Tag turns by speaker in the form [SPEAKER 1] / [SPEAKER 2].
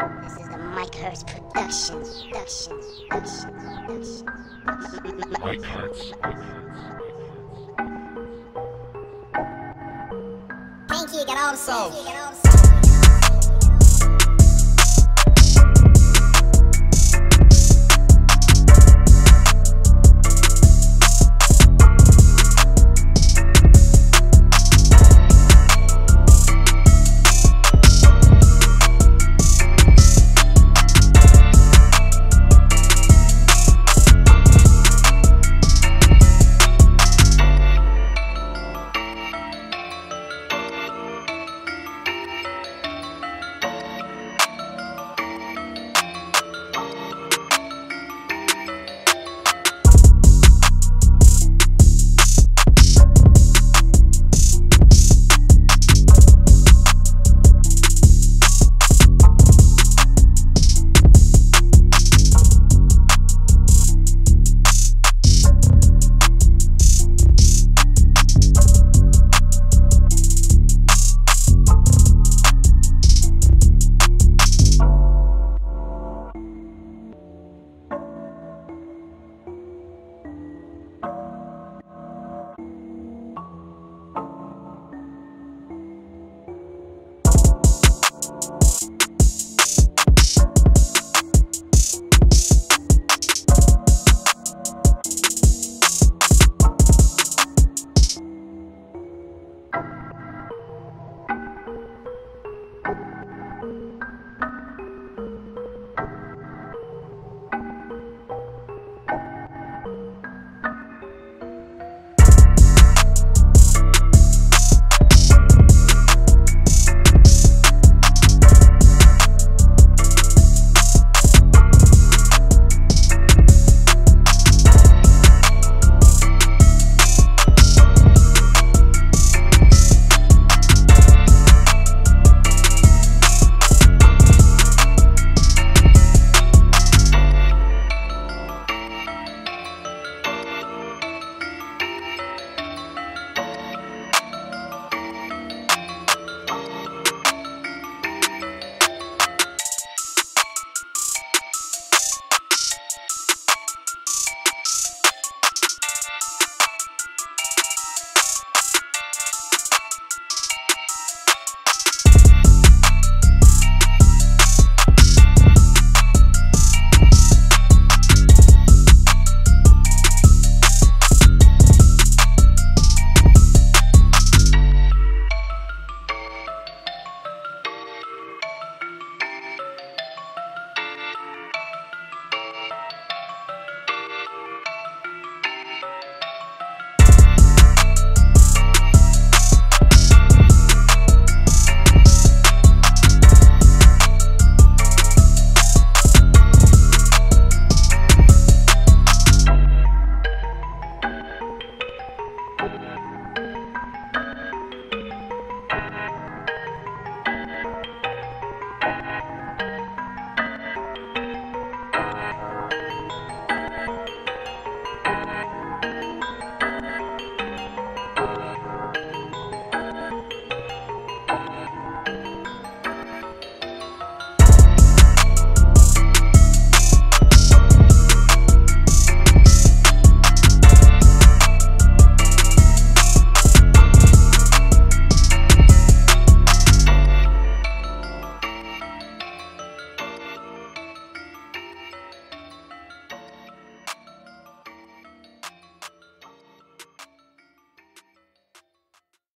[SPEAKER 1] This is the Mike Hurst production. Production. Production. Production.
[SPEAKER 2] Mike Hurst.
[SPEAKER 1] Thank you, get all the sauce.